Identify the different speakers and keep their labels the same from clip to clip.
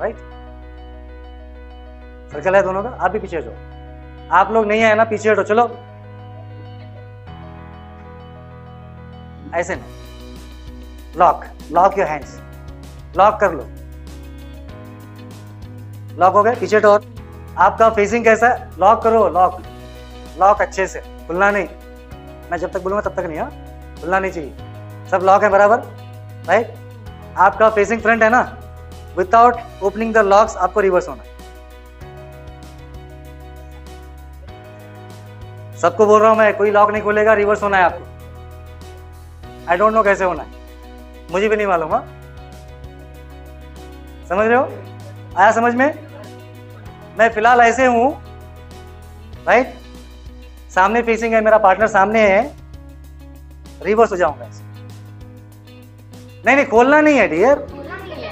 Speaker 1: Right? Circle है दोनों का? आप भी पीछे हटो आप लोग नहीं आए ना, पीछे हटो, चलो। ऐसे lock lock your hands lock कर लो। लॉक हो गए पीछे हटो आपका फेसिंग कैसा है? लॉक करो लॉक लॉक अच्छे से। खुलना नहीं। मैं जब तक बोलूँगा तब तक नहीं हाँ? खुलना नहीं चाहिए। सब लॉक है बराबर राइट आपका फेसिंग फ्रंट है ना? विदाउट ओपनिंग द लॉक्स आपको रिवर्स होना है। सबको बोल रहा हूँ मैं, कोई लॉक नहीं खोलेगा रिवर्स होना है आपको। आई डोंट नो कैसे होना है। मुझे भी नहीं मालूम हाँ? समझ रहे हो? आया समझ में? मैं फ़िलहाल ऐसे हूँ राइट सामने फेसिंग है, मेरा पार्टनर सामने है। रिवर्स हो जाऊँगा नहीं नहीं, खोलना नहीं है डियर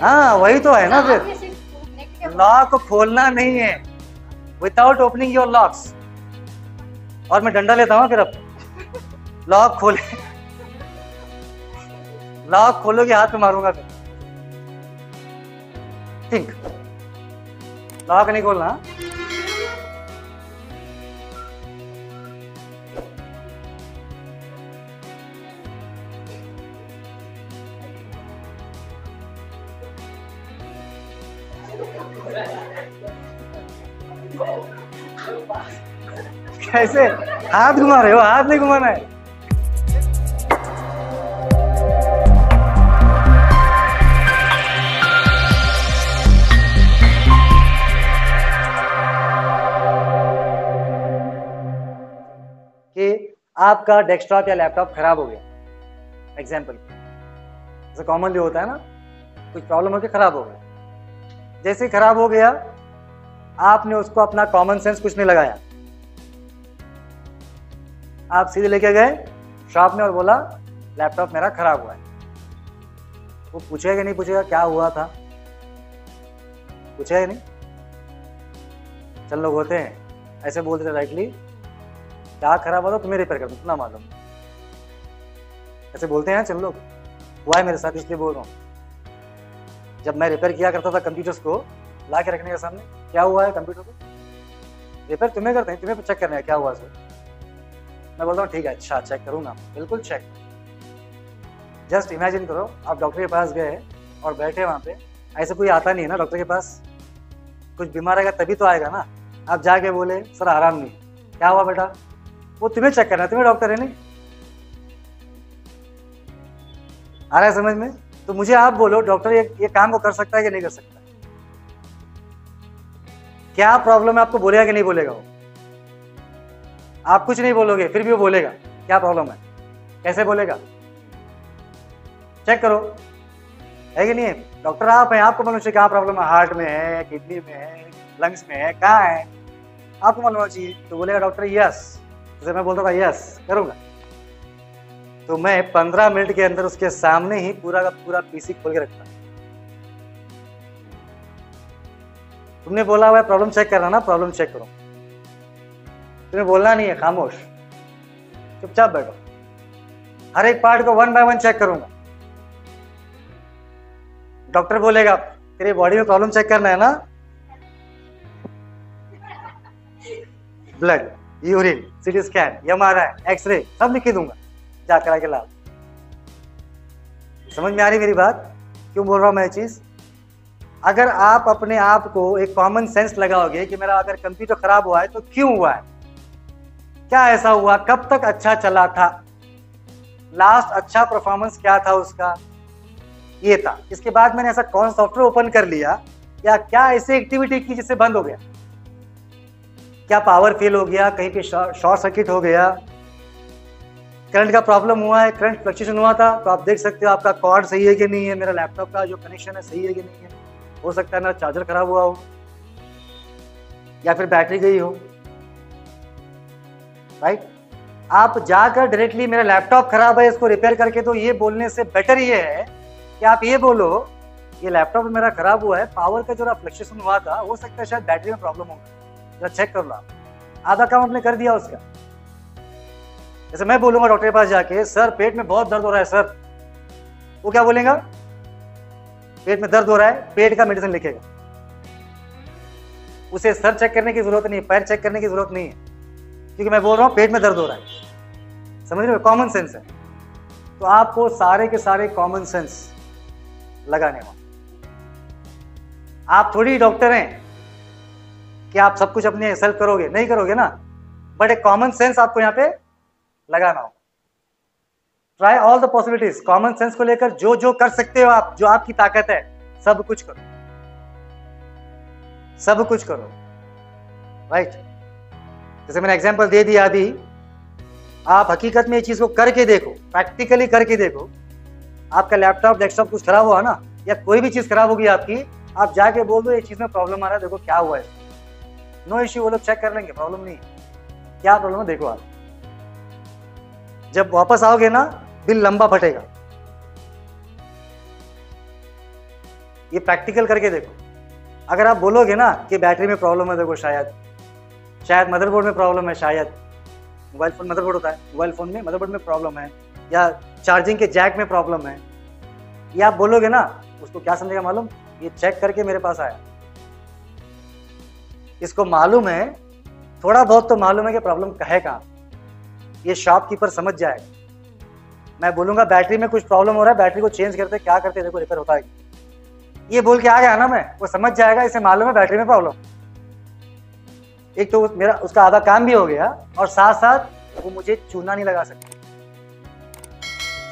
Speaker 1: हाँ वही तो है ना फिर। लॉक खोलना नहीं है। विदाउट ओपनिंग योर लॉक्स और मैं डंडा लेता हूँ फिर अब। लॉक खोले। लॉक खोलोगे हाथ में मारूँगा फिर। थिंक लॉक नहीं खोलना कैसे? हाथ घुमा रहे हो, हाथ नहीं घुमाना है। कि आपका डेस्कटॉप या लैपटॉप खराब हो गया। एग्ज़ाम्पल जैसे कॉमनली होता है ना, कुछ प्रॉब्लम होकर खराब हो गया। जैसे खराब हो गया, आपने उसको अपना कॉमन सेंस कुछ नहीं लगाया। आप सीधे लेके गए शॉप में और बोला लैपटॉप मेरा खराब हुआ है। वो पूछेगा नहीं पूछेगा, क्या हुआ था? पूछेगा नहीं। चल लोग होते हैं। ऐसे बोलते थे राइटली क्या खराब हुआ था, तुम्हें रिपेयर कर दूँ इतना मालूम। ऐसे बोलते हैं, चल लोग। हुआ है मेरे साथ, इसलिए बोल रहा हूँ। जब मैं रिपेयर किया करता था कंप्यूटर्स को ला के रखने के सामने, क्या हुआ है कंप्यूटर को? रिपेयर तुम्हें करते हैं, तुम्हें चेक करना है, क्या हुआ सर मैं बोलता हूँ, ठीक है अच्छा चेक करूँगा। बिल्कुल चेक जस्ट इमेजिन करो, आप डॉक्टर के पास गए और बैठे वहाँ पे, ऐसे कोई आता नहीं है ना डॉक्टर के पास। कुछ बीमार आएगा तभी तो आएगा ना। आप जाके बोले, सर, आराम नहीं। क्या हुआ बेटा? वो तुम्हें चेक करना तुम्हें डॉक्टर है नहीं। आ रहा है समझ में? तो मुझे आप बोलो डॉक्टर ये ये काम को कर सकता है कि नहीं कर सकता? क्या प्रॉब्लम है आपको बोलेगा कि नहीं बोलेगा वो? आप कुछ नहीं बोलोगे, फिर भी वो बोलेगा, क्या प्रॉब्लम है? कैसे बोलेगा? चेक करो। है कि नहीं डॉक्टर आप हैं, आपको मालूम चाहिए क्या प्रॉब्लम है? हार्ट में है किडनी में है लंग्स में है, कहाँ है? आपको मालूम चाहिए। तो बोलेगा डॉक्टर यस जैसे मैं बोलता था यस करूँगा। तो मैं पंद्रह मिनट के अंदर उसके सामने ही पूरा का पूरा पीसी खोल के रखता। तुमने बोला हुआ प्रॉब्लम चेक करना ना प्रॉब्लम चेक करो। तुम्हें बोलना नहीं है, खामोश। चुपचाप बैठो। हर एक पार्ट को वन बाय वन चेक करूँगा। डॉक्टर बोलेगा, तेरी बॉडी में प्रॉब्लम चेक करना है ना? Blood, urine, CT scan M R I X-ray, सब लिख दूँगा, जा करा के लाल समझ में आ रही मेरी बात? क्यों बोल रहा हूँ मैं चीज़? अगर आप अपने आप को एक कॉमन सेंस लगाओगे कि मेरा अगर कंप्यूटर खराब हुआ है तो क्यों हुआ है? क्या ऐसा हुआ? कब तक अच्छा चला था? लास्ट अच्छा परफॉर्मेंस क्या था उसका? ये था। इसके बाद मैंने ऐसा कौन सॉफ्टवेयर ओपन कर लिया? या क्या ऐसी एक्टिविटी की जिससे बंद हो गया? क्या पावर फेल हो गया? कहीं पे शॉर्ट सर्किट हो गया? करंट का प्रॉब्लम हुआ है करंट फ्लक्चुएशन हुआ था तो आप देख सकते हो आपका कॉर्ड सही है कि नहीं है, मेरा लैपटॉप का जो कनेक्शन है सही है कि नहीं है। हो सकता है मेरा चार्जर खराब हुआ हो, या फिर बैटरी गई हो। राइट? आप जाकर डायरेक्टली मेरा लैपटॉप खराब है, इसको रिपेयर करके तो ये बोलने से बेटर ये है कि आप ये बोलो, ये लैपटॉप मेरा खराब हुआ है पावर का जो फ्लक्चुएशन हुआ था, हो सकता है शायद बैटरी में प्रॉब्लम होगा जरा चेक कर लो आप। आधा काम आपने कर दिया उसका। जैसे मैं बोलूँगा डॉक्टर के पास जाके, सर, पेट में बहुत दर्द हो रहा है, सर। वो क्या बोलेगा? पेट में दर्द हो रहा है, पेट का मेडिसिन लिखेगा। उसे सर चेक करने की ज़रूरत नहीं, पैर चेक करने की ज़रूरत नहीं है। क्योंकि मैं बोल रहा हूँ, पेट में दर्द हो रहा है। समझ रहे हो? कॉमन सेंस है। तो आपको सारे के सारे कॉमन सेंस लगाने वाले आप थोड़ी डॉक्टर हैं कि आप सब कुछ अपने सेल्फ करोगे। नहीं करोगे ना? बट एक कॉमन सेंस आपको यहाँ पे लगाना हो try all the possibilities common sense को लेकर जो जो कर सकते हो आप, जो आपकी ताकत है, सब कुछ करो। सब कुछ करो। Right right? जैसे मैंने एग्ज़ाम्पल दे दिया अभी आप हकीकत में ये चीज़ को करके देखो प्रैक्टिकली करके देखो। आपका लैपटॉप डेस्कटॉप कुछ खराब हुआ ना, या कोई भी चीज़ खराब होगी आपकी, आप जाके बोल दो, ये चीज़ में प्रॉब्लम आ रहा है, देखो क्या हुआ है। नो इश्यू वो लोग चेक कर लेंगे प्रॉब्लम नहीं क्या प्रॉब्लम है, देखो आप। जब वापस आओगे ना बिल लंबा फटेगा। ये प्रैक्टिकल करके देखो। अगर आप बोलोगे ना कि बैटरी में प्रॉब्लम है, देखो शायद। शायद मदरबोर्ड में प्रॉब्लम है, शायद मोबाइल फ़ोन मदरबोर्ड होता है मोबाइल फ़ोन में मदरबोर्ड में प्रॉब्लम है, या चार्जिंग के जैक में प्रॉब्लम है। ये आप बोलोगे ना, उसको क्या समझेगा मालूम? ये चेक करके मेरे पास आया। इसको मालूम है, थोड़ा बहुत तो मालूम है कि प्रॉब्लम कहे कहाँ ये शॉपकीपर समझ जाएगा मैं बोलूँगा बैटरी में कुछ प्रॉब्लम हो रहा है बैटरी को चेंज करते, क्या करते, देखो रिपेयर होता है। ये बोल के आ गया ना मैं, वो समझ जाएगा, इसे मालूम है बैटरी में प्रॉब्लम एक तो मेरा उसका आधा काम भी हो गया और साथ साथ वो मुझे चूना नहीं लगा सकता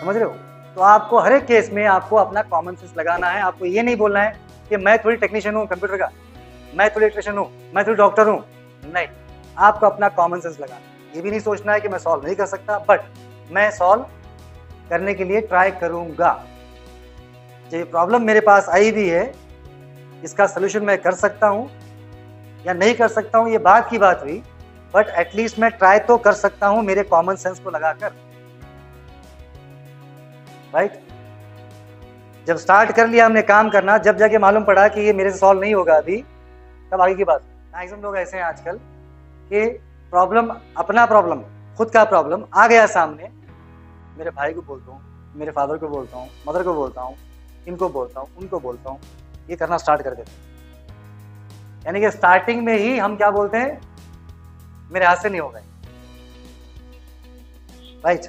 Speaker 1: समझ रहे हो? तो आपको हर एक केस में आपको अपना कॉमन सेंस लगाना है। आपको ये नहीं बोलना है कि मैं थोड़ी टेक्नीशियन हूँ कंप्यूटर का। मैं थोड़ी इलेक्ट्रिशियन हूँ, मैं थोड़ी डॉक्टर हूँ। नहीं, आपको अपना कॉमन सेंस लगाना ये भी नहीं सोचना है कि मैं सॉल्व नहीं कर सकता बट मैं सॉल्व करने के लिए ट्राई करूँगा। जो ये प्रॉब्लम मेरे पास आई भी है, इसका सोल्यूशन मैं कर सकता हूँ। या नहीं कर सकता हूँ, ये बात की बात हुई बट एटलीस्ट मैं ट्राई तो कर सकता हूँ मेरे कॉमन सेंस को लगाकर। Right right? जब स्टार्ट कर लिया हमने काम करना, जब जाके मालूम पड़ा कि ये मेरे से सॉल्व नहीं होगा अभी, तब आगे की बात। मैक्सिमम लोग ऐसे हैं आजकल कि प्रॉब्लम अपना प्रॉब्लम खुद का प्रॉब्लम आ गया सामने। मेरे भाई को बोलता हूँ, मेरे फादर को बोलता हूँ मदर को बोलता हूँ, इनको बोलता हूँ, उनको बोलता हूँ, ये करना स्टार्ट कर देते यानी कि स्टार्टिंग में ही हम क्या बोलते हैं? मेरे हाथ से नहीं होगा राइट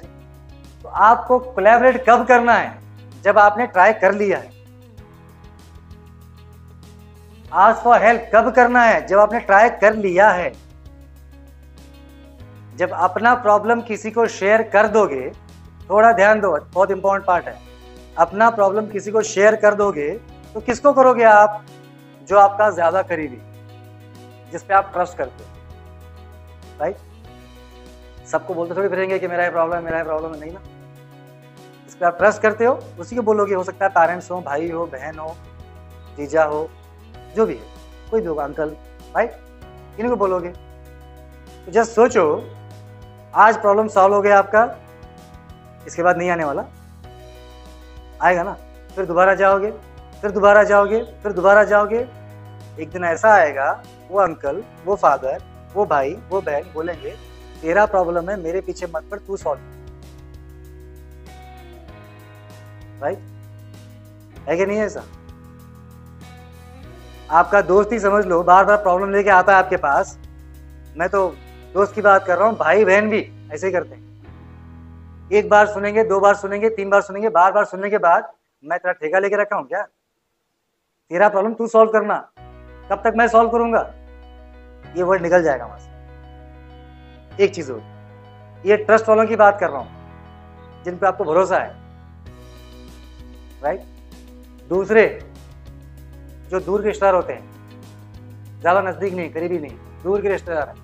Speaker 1: तो आपको कोलैबोरेट कब करना है? जब आपने ट्राई कर लिया है। आज फॉर हेल्प कब करना है? जब आपने ट्राई कर लिया है। जब अपना प्रॉब्लम किसी को शेयर कर दोगे, थोड़ा ध्यान दो, बहुत इंपॉर्टेंट पार्ट है। अपना प्रॉब्लम किसी को शेयर कर दोगे तो किसको करोगे आप? जो आपका ज़्यादा करीबी जिसपे आप ट्रस्ट करते हो। राइट सबको बोलते थोड़ी फिरेंगे कि मेरा ये प्रॉब्लम है, मेरा ये प्रॉब्लम है। नहीं ना। जिस पर आप ट्रस्ट करते हो, उसी को बोलोगे, हो सकता है पेरेंट्स हो, भाई हो, बहन हो, जीजा हो, जो भी है, कोई भी होगा अंकल राइट इनको बोलोगे। तो जस्ट सोचो, आज प्रॉब्लम सॉल्व हो गया आपका, इसके बाद नहीं आने वाला। आएगा ना। फिर दोबारा जाओगे फिर दोबारा जाओगे, फिर दोबारा जाओगे, एक दिन ऐसा आएगा, वो अंकल वो फादर वो भाई, वो बहन बोलेंगे, तेरा प्रॉब्लम है, मेरे पीछे मत पर तू सॉल्व राइट है कि नहीं है ऐसा? आपका दोस्त ही समझ लो बार बार प्रॉब्लम लेके आता है आपके पास। मैं तो दोस्त की बात कर रहा हूँ, भाई, बहन भी, ऐसे ही करते हैं। एक बार सुनेंगे, दो बार सुनेंगे, तीन बार सुनेंगे बार बार सुनने के बाद मैं तेरा ठेका लेके रखा हूँ क्या? तेरा प्रॉब्लम तू सॉल्व करना। कब तक मैं सॉल्व करूँगा? ये वर्ड निकल जाएगा वहाँ से। एक चीज़ हो ये ट्रस्ट वालों की बात कर रहा हूँ, जिन पे आपको भरोसा है। राइट दूसरे, जो दूर के रिश्तेदार होते हैं, ज़्यादा नज़दीक नहीं, करीबी नहीं, दूर के रिश्तेदार हैं,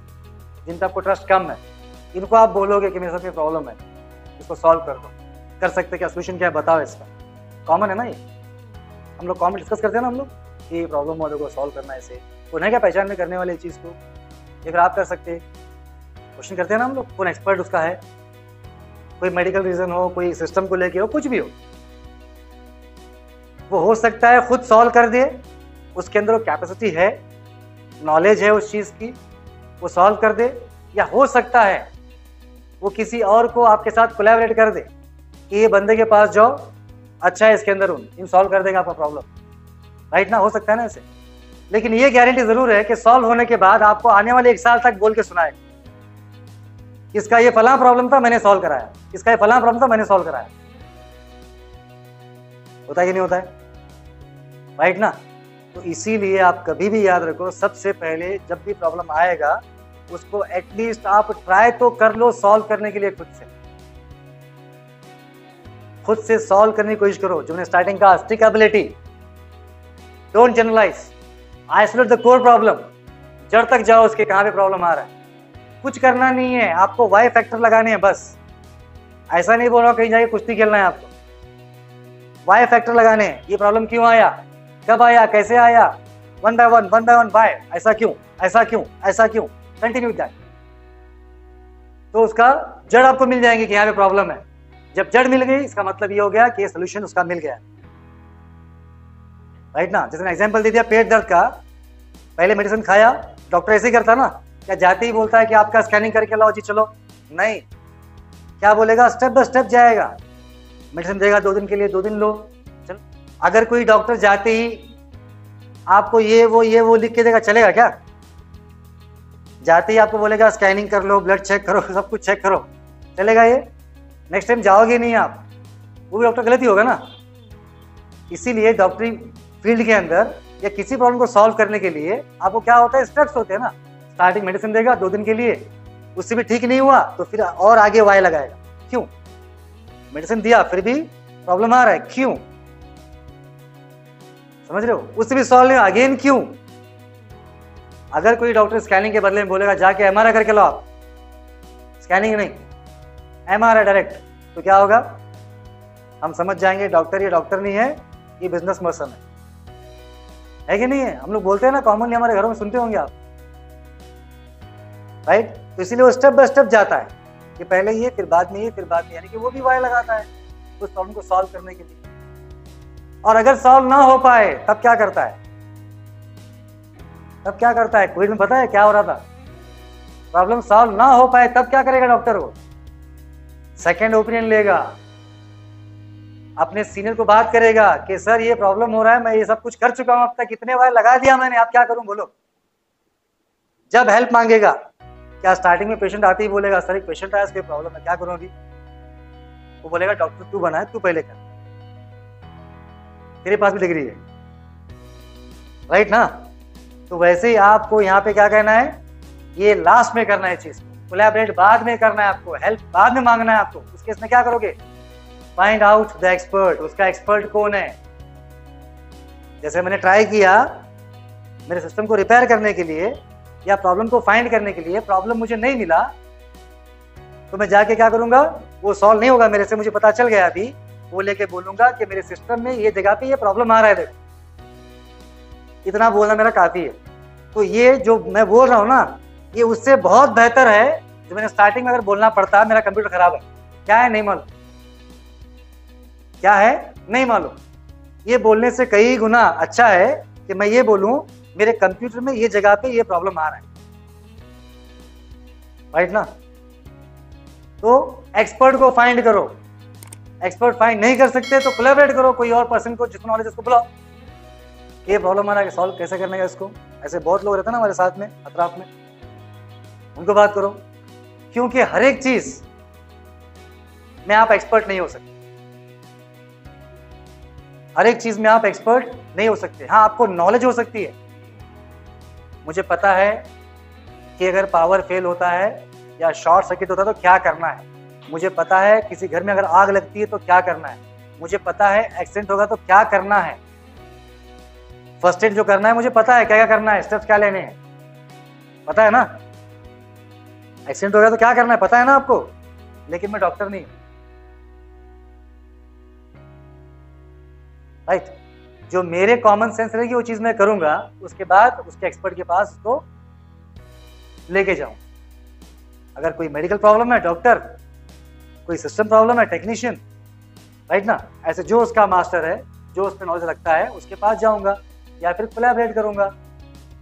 Speaker 1: जिन पर आपको ट्रस्ट कम है, इनको आप बोलोगे कि मेरे साथ ये प्रॉब्लम है, इसको सॉल्व कर दो। कर सकते क्या? सोल्यूशन क्या है? बताओ इसका। कॉमन है ना ये? हम लोग कॉमन डिस्कस करते हैं ना हम लोग, कि प्रॉब्लम वाले को सॉल्व करना ऐसे उन्हें क्या पहचान में करने वाले चीज़ को? ये आप कर सकते क्वेश्चन करते हैं ना हम लोग, कौन एक्सपर्ट उसका है? कोई मेडिकल रीजन हो, कोई सिस्टम को लेके हो, कुछ भी हो। वो हो सकता है खुद सॉल्व कर दे, उसके अंदर वो कैपेसिटी है नॉलेज है उस चीज़ की, वो सॉल्व कर दे, या हो सकता है वो किसी और को आपके साथ कोलैबोरेट कर दे, कि ये बंदे के पास जाओ अच्छा है इसके अंदर इन सॉल्व कर देगा आपका प्रॉब्लम राइट ना? हो सकता है ना इसे लेकिन ये गारंटी ज़रूर है कि सॉल्व होने के बाद आपको आने वाले एक साल तक बोल के सुनाए. इसका ये फला प्रॉब्लम था, मैंने सॉल्व कराया. इसका ये फला प्रॉब्लम था, मैंने सॉल्व कराया. होता है कि नहीं होता है? राइट ना? तो इसीलिए आप कभी भी याद रखो, सबसे पहले जब भी प्रॉब्लम आएगा, उसको एटलीस्ट आप ट्राई तो कर लो सॉल्व करने के लिए खुद से. खुद से सॉल्व करने की कोशिश करो जो मैंने स्टार्टिंग का stick ability don't generalise isolate the core problem जड़ तक जाओ, उसके कहाँ पे प्रॉब्लम आ रहा है। कुछ करना नहीं है, आपको वाई फैक्टर लगाने हैं, बस। ऐसा नहीं बोल रहा कहीं जाके कुश्ती खेलना है आपको। वाई फैक्टर लगाने हैं, ये प्रॉब्लम क्यों आया? कब आया? कैसे आया? One by one one by one by ऐसा क्यों? ऐसा क्यों? ऐसा क्यों? कंटिन्यू दैट तो उसका जड़ आपको मिल जाएँगे कि यहाँ पे प्रॉब्लम है। जब जड़ मिल गई, इसका मतलब ये हो गया कि सोल्यूशन उसका मिल गया। राइट ना? जैसे एग्जांपल दे दिया पेट दर्द का। पहले मेडिसिन खाया डॉक्टर ऐसे करता ना, क्या जाते ही बोलता है कि आपका स्कैनिंग करके लाओ जी, चलो। नहीं। क्या बोलेगा? स्टेप बाय स्टेप जाएगा। मेडिसिन देगा दो दिन के लिए, दो दिन लो। चलो। अगर कोई डॉक्टर जाते ही आपको ये, वो ये, वो लिख के देगा, चलेगा क्या? जाते ही आपको बोलेगा स्कैनिंग कर लो ब्लड चेक करो, सब कुछ चेक करो। चलेगा ये? नेक्स्ट टाइम जाओगे नहीं आप। वो भी डॉक्टर गलत ही होगा ना। इसीलिए डॉक्टरी फ़ील्ड के अंदर या किसी प्रॉब्लम को सॉल्व करने के लिए आपको क्या होता है स्टेप्स होते हैं ना। स्टार्टिंग मेडिसिन देगा दो दिन के लिए। उससे भी ठीक नहीं हुआ तो फिर और आगे वाई लगाएगा। क्यों? मेडिसिन दिया, फिर भी प्रॉब्लम आ रहा है। क्यों? समझ रहे हो? उससे भी सॉल्व नहीं अगेन क्यों? अगर कोई डॉक्टर स्कैनिंग के बदले में बोलेगा, जाके एमआरआई करके लो आप। स्कैनिंग नहीं। एम आर डायरेक्ट तो क्या होगा? हम समझ जाएँगे डॉक्टर ये डॉक्टर नहीं है, ये बिज़नेस पर्सन है। है कि नहीं है? हम लोग बोलते हैं ना कॉमनली हमारे घरों में सुनते होंगे आप। राइट तो इसीलिए वो स्टेप बाय स्टेप जाता है। कि पहले ये, फिर बाद में ये, फिर बाद में, यानी कि वो भी वायर लगाता है, उस प्रॉब्लम को सॉल्व करने के लिए। और अगर सॉल्व ना हो पाए, तब क्या करता है? तब क्या करता है? कोविड में पता है क्या हो रहा था? प्रॉब्लम सॉल्व ना हो पाए, तब क्या करेगा डॉक्टर वो? सेकेंड ओपिनियन लेगा। अपने सीनियर को बात करेगा कि, सर, ये प्रॉब्लम हो रहा है, मैं ये सब कुछ कर चुका हूँ, अब तक कितने बार लगा दिया मैंने आप क्या करूँ, बोलो। जब हेल्प मांगेगा, क्या स्टार्टिंग में पेशेंट आते ही बोलेगा, सर, एक पेशेंट आया, इसके प्रॉब्लम है, क्या करूँ अभी? वो बोलेगा डॉक्टर तू बना है, तू पहले कर। तेरे पास भी डिग्री है। राइट ना? तो वैसे ही आपको यहाँ पे क्या कहना है? ये लास्ट में करना है चीज़ कोलैबोरेट बाद में करना है आपको हेल्प बाद में मांगना है आपको। उसके इसमें क्या करोगे? फाइंड आउट द एक्सपर्ट उसका एक्सपर्ट कौन है? जैसे मैंने ट्राई किया मेरे सिस्टम को रिपेयर करने के लिए या प्रॉब्लम को फाइंड करने के लिए प्रॉब्लम मुझे नहीं मिला तो मैं जाके क्या करूँगा? वो सॉल्व नहीं होगा मेरे से, मुझे पता चल गया अभी। वो लेके बोलूँगा कि मेरे सिस्टम में ये जगह पे ये प्रॉब्लम आ रहा है, देखो। इतना बोलना मेरा काफ़ी है। तो ये जो मैं बोल रहा हूँ ना ये उससे बहुत बेहतर है जो मैंने स्टार्टिंग में अगर बोलना पड़ता, मेरा कंप्यूटर खराब है। क्या है? नहीं मालूम। क्या है? नहीं मालूम। ये बोलने से कई गुना अच्छा है कि मैं ये बोलूँ, मेरे कंप्यूटर में ये जगह पे ये प्रॉब्लम आ रहा है। राइट ना? तो एक्सपर्ट को फाइंड करो। एक्सपर्ट फाइंड नहीं कर सकते तो कोलेबरेट करो कोई और पर्सन को जितना नॉलेज उसको बुलाओ। ये प्रॉब्लम आ रहा है सॉल्व कैसे करने का इसको? ऐसे बहुत लोग रहते हैं ना हमारे साथ में, अतराफ में। उनको बात करो। क्योंकि हर एक चीज़ में आप एक्सपर्ट नहीं हो सकते। हर एक चीज़ में आप एक्सपर्ट नहीं हो सकते। हाँ आपको नॉलेज हो सकती है। मुझे पता है कि अगर पावर फेल होता है या शॉर्ट सर्किट होता है तो क्या करना है? मुझे पता है किसी घर में अगर आग लगती है तो क्या करना है? मुझे पता है एक्सीडेंट होगा तो क्या करना है? फ़र्स्ट एड जो करना है, मुझे पता है क्या क्या करना है स्टेप्स क्या लेने हैं। पता है ना? एक्सीडेंट हो गया तो क्या करना है? पता है ना आपको? लेकिन मैं डॉक्टर नहीं राइट जो मेरे कॉमन सेंस रहेगी, वो चीज़ मैं करूँगा, उसके बाद उसके एक्सपर्ट के पास उसको लेके जाऊँ। अगर कोई मेडिकल प्रॉब्लम है डॉक्टर कोई सिस्टम प्रॉब्लम है टेक्नीशियन राइट ना? ऐसे जो उसका मास्टर है, जो उस पर नॉलेज रखता है, उसके पास जाऊँगा, या फिर कोलैबोरेट करूँगा।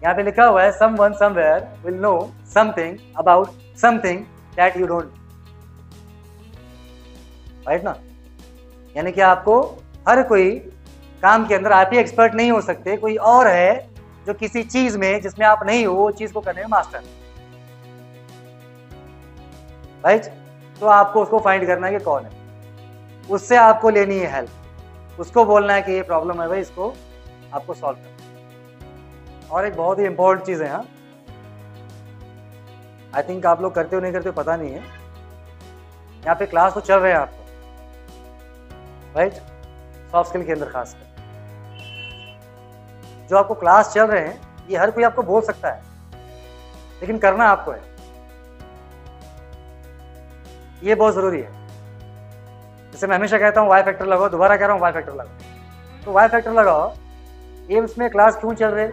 Speaker 1: यहाँ पे लिखा हुआ है someone somewhere will know something about something that you don't right ना? यानी कि आपको हर कोई काम के अंदर आप ही एक्सपर्ट नहीं हो सकते। कोई और है जो किसी चीज़ में, जिसमें आप नहीं हो, वो चीज़ को करने में मास्टर राइट तो आपको उसको फाइंड करना है कि कौन है। उससे आपको लेनी है हेल्प उसको बोलना है कि ये प्रॉब्लम है भाई, इसको आपको सॉल्व करना और एक बहुत ही इंपॉर्टेंट चीज़ है यहाँ आई थिंक आप लोग करते हो, नहीं करते हो, पता नहीं है। यहाँ पे क्लास तो चल रहे हैं आपको। राइट सॉफ्ट स्किल के अंदर खास कर। जो आपको क्लास चल रहे हैं, ये हर कोई आपको बोल सकता है। लेकिन करना आपको है। ये बहुत ज़रूरी है। जैसे मैं हमेशा कहता हूँ वाई फैक्टर लगाओ, दोबारा कह रहा हूँ वाई फैक्टर लगाओ। तो वाई फैक्टर लगाओ एम्स में क्लास क्यों चल रहे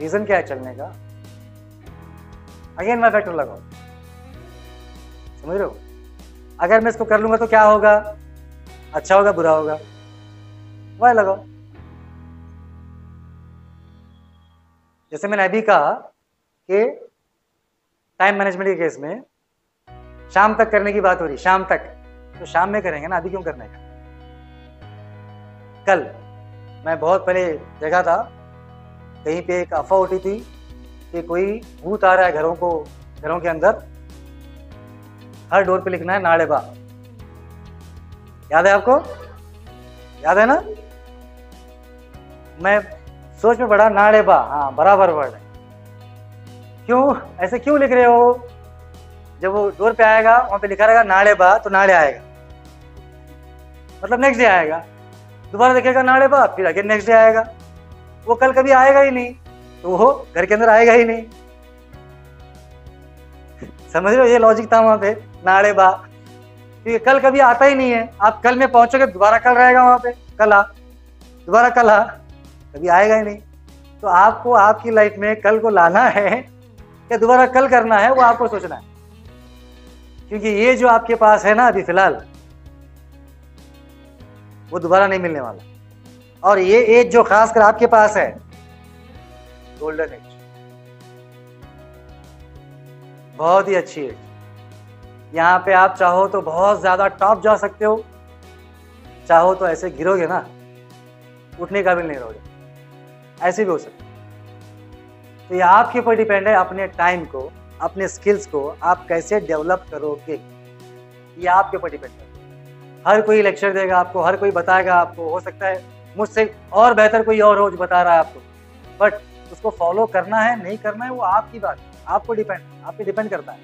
Speaker 1: रीजन क्या है चलने का? अगेन वाई फैक्टर लगाओ समझ रहे हो? अगर मैं इसको कर लूँगा तो क्या होगा? अच्छा होगा, बुरा होगा? वाई लगाओ जैसे मैंने अभी कहा कि टाइम मैनेजमेंट के केस में शाम तक करने की बात हो रही शाम तक। तो शाम में करेंगे ना, अभी क्यों करने का कल। मैं बहुत पहले जगह था कहीं पे एक अफवाह उठी थी कि कोई भूत आ रहा है घरों को, घरों के अंदर। हर डोर पे लिखना है नाड़े बा याद है आपको? याद है ना? मैं सोच में पड़ा नाड़े बा हाँ बराबर वर्ड है। क्यों? ऐसे क्यों लिख रहे हो? जब वो डोर पे आएगा, वहाँ पे लिखा रहेगा नाड़े बा तो नाड़े आएगा। मतलब नेक्स्ट डे आएगा। दोबारा देखेगा नाड़े बा फिर अगेन नेक्स्ट डे आएगा। वो कल कभी आएगा ही नहीं। तो वो घर के अंदर आएगा ही नहीं। समझ रहे हो? ये लॉजिक था वहाँ पे। नाड़े बा। कल कभी आता ही नहीं है। आप कल में पहुंचोगे, दोबारा कल रहेगा वहाँ पे। कल आ। दोबारा कल आ। कभी आएगा ही नहीं। तो आपको आपकी लाइफ में कल को लाना है या दोबारा कल करना है, वो आपको सोचना है। क्योंकि ये जो आपके पास है ना अभी फ़िलहाल, वो दोबारा नहीं मिलने वाला। और ये एज जो खासकर आपके पास है गोल्डन एज बहुत ही अच्छी एज यहाँ पे आप चाहो तो बहुत ज़्यादा टॉप जा सकते हो. चाहो तो ऐसे गिरोगे ना, उठने का भी नहीं रहोगे ऐसे भी हो सकते तो ये आपके ऊपर डिपेंड है अपने टाइम को, अपने स्किल्स को आप कैसे डेवलप करोगे. ये आपके ऊपर डिपेंड है. हर कोई लेक्चर देगा आपको, हर कोई बताएगा आपको, हो सकता है मुझसे और बेहतर कोई और रोज बता रहा है आपको। बट उसको फॉलो करना है, नहीं करना है, वो आपकी बात आपको डिपेंड आप पे डिपेंड करता है।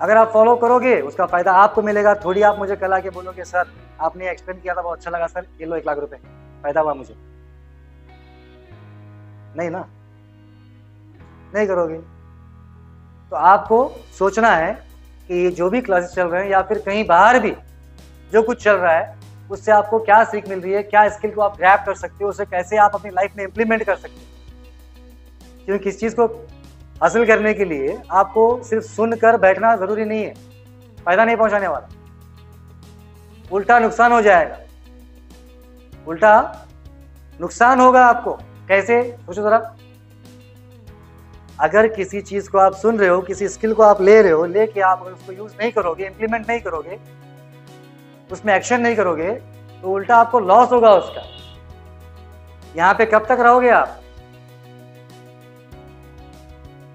Speaker 1: अगर आप फॉलो करोगे, उसका फ़ायदा आपको मिलेगा। थोड़ी आप मुझे कल आके बोलोगे, सर, आपने एक्सप्लेन किया था, बहुत अच्छा लगा, सर, ये लो एक लाख रुपए। फ़ायदा हुआ मुझे। नहीं ना? नहीं करोगे? तो आपको सोचना है कि ये जो भी क्लासेस चल रहे हैं या फिर कहीं बाहर भी जो कुछ चल रहा है उससे आपको क्या सीख मिल रही है, क्या स्किल को आप ग्रैप कर सकते हो, उसे कैसे आप अपनी लाइफ में इंप्लीमेंट कर सकते हो। क्योंकि किस चीज़ को हासिल करने के लिए आपको सिर्फ़ सुनकर बैठना ज़रूरी नहीं है। फ़ायदा नहीं पहुँचाने वाला। उल्टा नुकसान हो जाएगा। उल्टा नुकसान होगा आपको। कैसे? सोचो जरा। अगर किसी चीज़ को आप सुन रहे हो, किसी स्किल को आप ले रहे हो, लेके आप उसको यूज़ नहीं करोगे इंप्लीमेंट नहीं करोगे उसमें एक्शन नहीं करोगे तो उल्टा आपको लॉस होगा उसका। यहाँ पे कब तक रहोगे आप?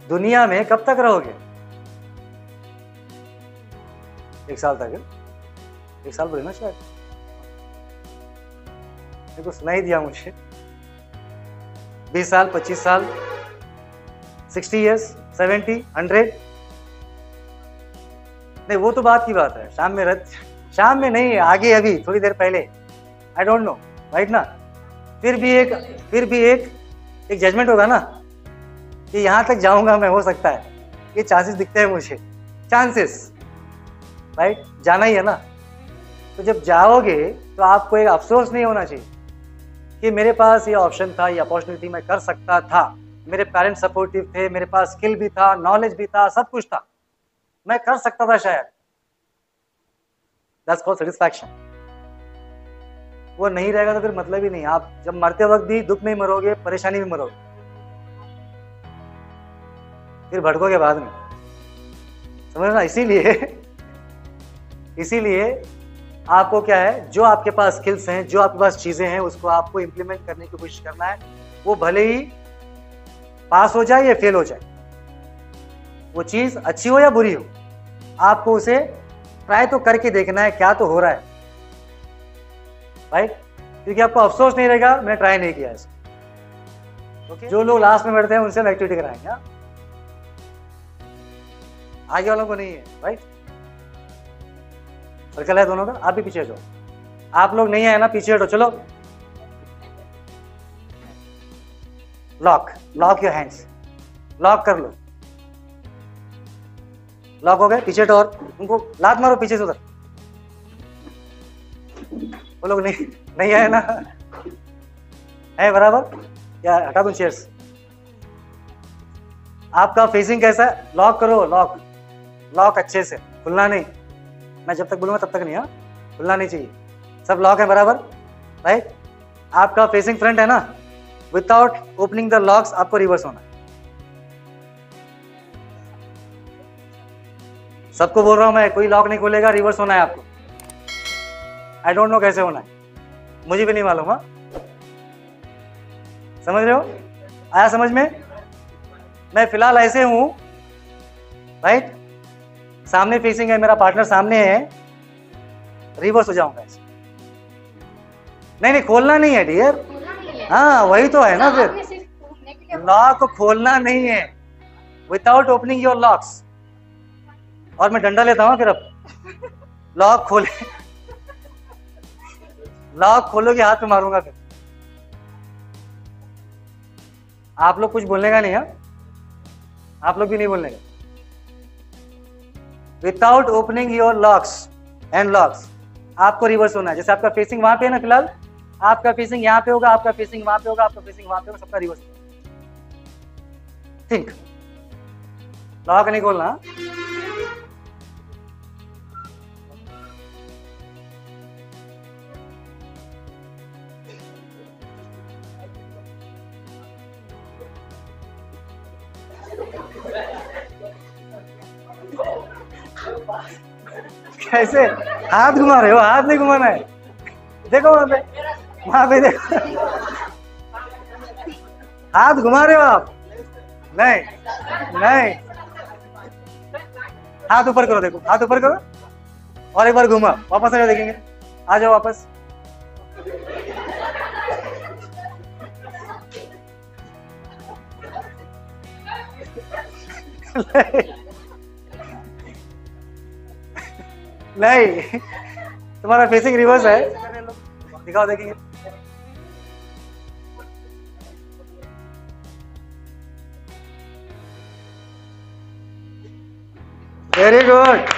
Speaker 1: दुनिया में कब तक रहोगे? एक साल तक एक साल बोले ना शायद। मेरे को सुनाई दिया मुझे। बीस साल, पच्चीस साल, सिक्सटी ईयर्स सेवेंटी हंड्रेड नहीं, वो तो बात की बात है। शाम में रत शाम में नहीं, आगे अभी, थोड़ी देर पहले। आई डोंट नो राइट ना? फिर भी एक, फिर भी एक एक जजमेंट होगा ना? कि यहाँ तक जाऊँगा मैं, हो सकता है। ये चांसेस दिखते हैं मुझे। चांसेस राइट जाना ही है ना? तो जब जाओगे तो आपको एक अफसोस नहीं होना चाहिए कि मेरे पास ये ऑप्शन था, ये अपॉर्चुनिटी मैं कर सकता था। मेरे पेरेंट्स सपोर्टिव थे, मेरे पास स्किल भी था नॉलेज भी था, सब कुछ था। मैं कर सकता था शायद। दैट्स कॉल्ड सेटिस्फैक्शन वो नहीं रहेगा तो फिर मतलब ही नहीं। आप जब मरते वक्त भी दुख में ही मरोगे, परेशानी में मरोगे। फिर भटकोगे बाद में। समझ ना? इसीलिए इसीलिए आपको क्या है, जो आपके पास स्किल्स हैं, जो आपके पास चीज़ें हैं, उसको आपको इंप्लीमेंट करने की कोशिश करना है। वो भले ही पास हो जाए या फेल हो जाए। वो चीज़ अच्छी हो या बुरी हो, आपको उसे ट्राई तो करके देखना है क्या तो हो रहा है। राइट क्योंकि आपको अफसोस नहीं रहेगा मैंने ट्राई नहीं किया इसको। ओके जो लोग लास्ट में बैठते हैं उनसे हम एक्टिविटी कराएँगे? आगे वालों को नहीं है राइट सर्कल है दोनों का आप भी पीछे हटो। आप लोग नहीं आए ना पीछे हटो चलो। Lock lock your hands lock कर लो। लॉक हो गए पीछे हटो और उनको लात मारो पीछे से उधर। वो लोग नहीं नहीं आए ना। है बराबर? या हटा दो चेयर्स आपका फेसिंग कैसा है? लॉक करो लॉक लॉक अच्छे से, खुलना नहीं। मैं जब तक बोलूँगा तब तक नहीं हाँ? खुलना नहीं चाहिए। सब लॉक है बराबर? राइट आपका फेसिंग फ्रंट है ना? विदाउट ओपनिंग द लॉक्स आपको रिवर्स होना। है सबको बोल रहा हूँ मैं कोई लॉक नहीं खोलेगा रिवर्स होना है आपको। आई डोंट नो कैसे होना है। मुझे भी नहीं मालूम हाँ। समझ रहे हो? आया समझ में? मैं फ़िलहाल ऐसे हूँ राइट सामने फेसिंग है मेरा पार्टनर सामने है। रिवर्स हो जाऊँगा ऐसे। नहीं नहीं खोलना नहीं है डियर हाँ वही तो है ना फिर। लॉक खोलना नहीं है। विदाउट ओपनिंग योर लॉक्स और मैं डंडा लेता हूँ फिर अब। लॉक खोले। लॉक खोलोगे, हाथ में मारूँगा फिर। आप लोग कुछ बोलने का नहीं है। आप लोग भी नहीं बोलने का। Without opening your locks and locks आपको रिवर्स होना है। जैसे आपका फेसिंग वहाँ पे है ना फ़िलहाल, आपका फेसिंग यहाँ पे होगा, आपका फेसिंग वहाँ पे होगा, आपका फेसिंग वहाँ पे होगा, सबका रिवर्स थिंक लॉक नहीं खोलना। कैसे? हाथ घुमा रहे हो, हाथ नहीं घुमाना है। देखो वहाँ पे वहाँ पे देखो। हाथ घुमा रहे हो आप? नहीं नहीं। हाथ ऊपर करो, देखो, हाथ ऊपर करो। और एक बार घुमा, वापस आ जाओ, देखेंगे। आ जाओ वापस। नहीं। तुम्हारा फेसिंग रिवर्स है। दिखाओ, देखेंगे। वेरी गुड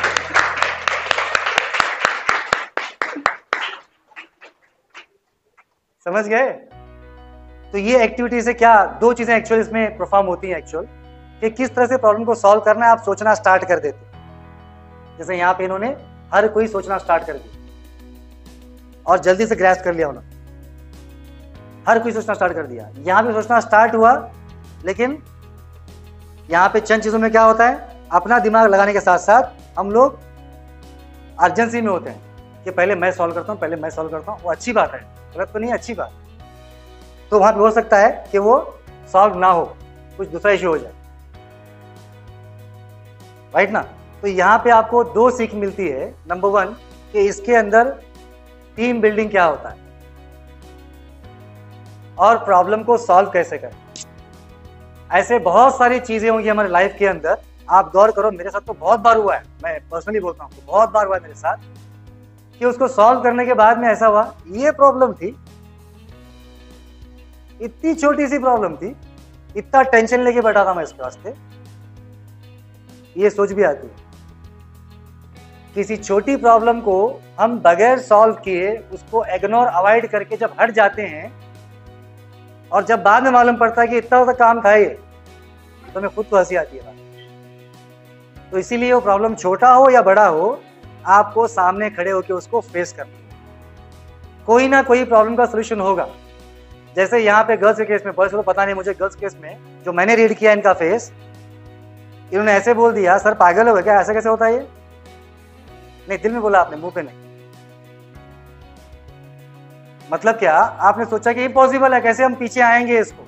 Speaker 1: समझ गए? तो ये एक्टिविटी से क्या दो चीज़ें एक्चुअल इसमें परफॉर्म होती हैं एक्चुअल कि किस तरह से प्रॉब्लम को सॉल्व करना है, आप सोचना स्टार्ट कर देते जैसे यहाँ पे इन्होंने हर कोई सोचना स्टार्ट कर दिया। और जल्दी से ग्रैस कर लिया उन्होंने। हर कोई सोचना स्टार्ट कर दिया। यहाँ भी सोचना स्टार्ट हुआ, लेकिन यहाँ पे चंद चीज़ों में क्या होता है? अपना दिमाग लगाने के साथ साथ हम लोग अर्जेंसी में होते हैं कि पहले मैं सॉल्व करता हूँ, पहले मैं सॉल्व करता हूँ। वो अच्छी बात है। गलत तो नहीं अच्छी बात। तो वहाँ पे हो सकता है कि वो सॉल्व ना हो, कुछ दूसरा इश्यू हो जाए। राइट ना? तो यहाँ पे आपको दो सीख मिलती है। नंबर वन कि इसके अंदर टीम बिल्डिंग क्या होता है? और प्रॉब्लम को सॉल्व कैसे करें? ऐसे बहुत सारी चीज़ें होंगी हमारे लाइफ के अंदर। आप गौर करो, मेरे साथ तो बहुत बार हुआ है। मैं पर्सनली बोलता हूँ तो बहुत बार हुआ है मेरे साथ कि उसको सॉल्व करने के बाद में ऐसा हुआ, ये प्रॉब्लम थी। इतनी छोटी सी प्रॉब्लम थी, इतना टेंशन लेके बैठा था मैं इसके वास्ते। ये सोच भी आती है। किसी छोटी प्रॉब्लम को हम बगैर सॉल्व किए उसको इग्नोर अवॉइड करके जब हट जाते हैं, और जब बाद में मालूम पड़ता है कि इतना तो काम था ये तो हमें खुद को हँसी आती है तो इसीलिए वो प्रॉब्लम छोटा हो या बड़ा हो, आपको सामने खड़े होकर उसको फेस करना कोई ना कोई प्रॉब्लम का सोल्यूशन होगा। जैसे यहाँ पे गर्ल्स के केस में बॉयज़ को तो पता नहीं, मुझे गर्ल्स केस में जो मैंने रीड किया इनका फेस इन्होंने ऐसे बोल दिया, सर पागल हो गया ऐसा कैसे होता है ये? नहीं, दिल में बोला आपने, मुँह पे नहीं। मतलब क्या, आपने सोचा कि इम्पॉसिबल है, कैसे हम पीछे आएँगे इसको?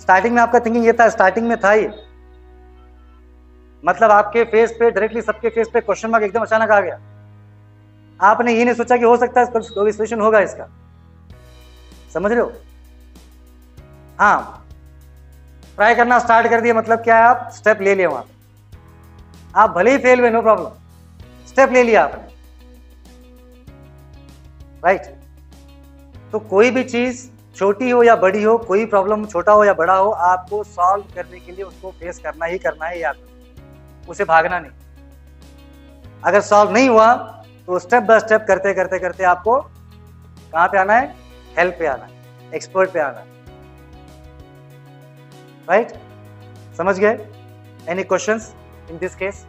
Speaker 1: स्टार्टिंग में आपका थिंकिंग ये था स्टार्टिंग में था ये। मतलब आपके फेस पे डायरेक्टली सबके फेस पे क्वेश्चन मार्क एकदम अचानक आ गया। आपने ये नहीं सोचा कि हो सकता है सोल्यूशन होगा इसका। समझ रहे हो? हाँ। ट्राई करना स्टार्ट कर दिया मतलब क्या है आप? स्टेप ले लिया वहाँ आप भले ही फेल हुए नो प्रॉब्लम स्टेप ले लिया आपने। Right right. तो कोई भी चीज़ छोटी हो या बड़ी हो, कोई प्रॉब्लम छोटा हो या बड़ा हो, आपको सॉल्व करने के लिए उसको फेस करना ही करना है याद उसे भागना नहीं। अगर सॉल्व नहीं हुआ तो स्टेप बाय स्टेप करते करते करते आपको कहाँ पे आना है? हेल्प पे आना है एक्सपर्ट पे आना है। Right right? समझ गए? Any questions in this case